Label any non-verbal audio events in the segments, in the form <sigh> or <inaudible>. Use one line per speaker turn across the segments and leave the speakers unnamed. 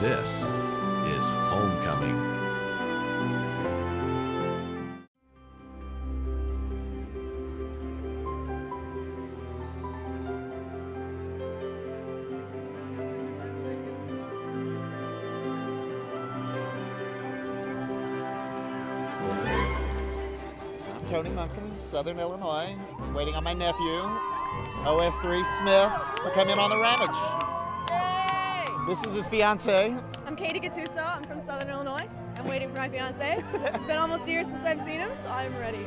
This is Homecoming.
Tony Munkin, Southern Illinois, waiting on my nephew, OS3 Smith, to come in on the ramage. This is his fiance.
I'm Katie Gattuso. I'm from Southern Illinois. I'm waiting for my fiance. It's been almost a year since I've seen him, so I'm ready.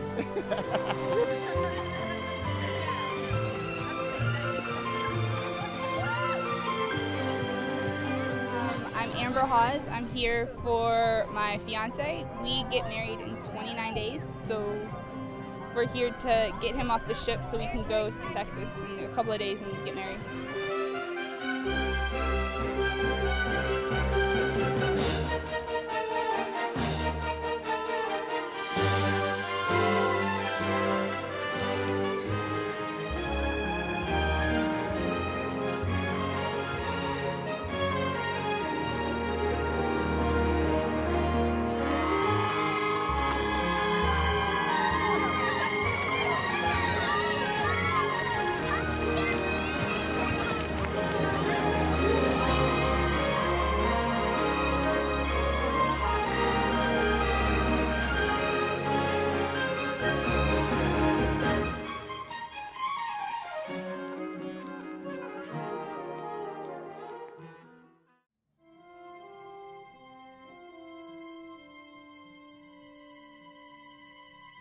Um, I'm Amber Hawes. I'm here for my fiance. We get married in 29 days, so we're here to get him off the ship so we can go to Texas in a couple of days and get married.
Música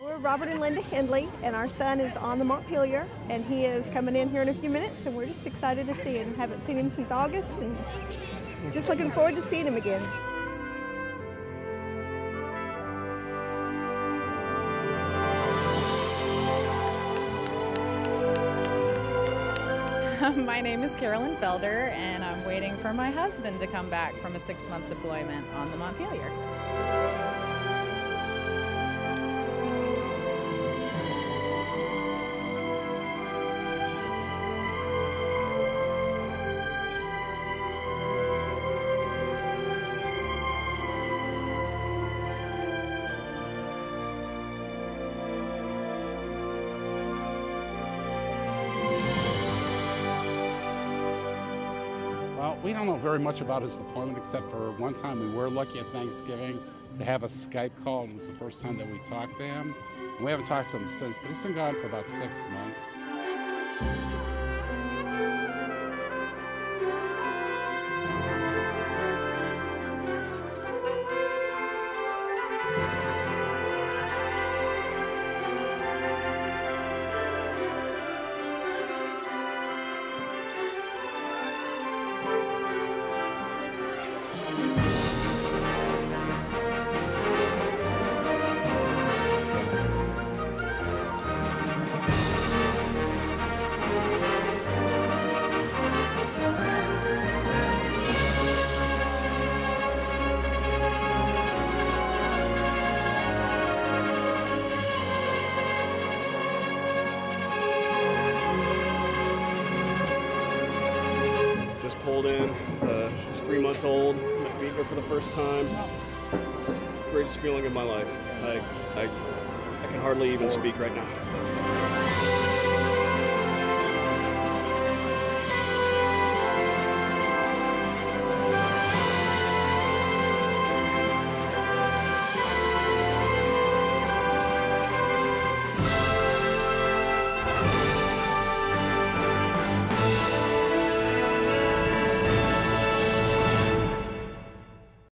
We're Robert and Linda Hindley, and our son is on the Montpelier, and he is coming in here in a few minutes, and we're just excited to see him. Haven't seen him since August, and just looking forward to seeing him again. <laughs>
My name is Carolyn Felder, and I'm waiting for my husband to come back from a six month deployment on the Montpelier.
We don't know very much about his deployment except for one time we were lucky at Thanksgiving to have a Skype call. and It was the first time that we talked to him. And we haven't talked to him since, but he's been gone for about six months.
Pulled in. Uh, she's three months old. Meet her for the first time. The greatest feeling of my life. I, I, I can hardly even speak right now.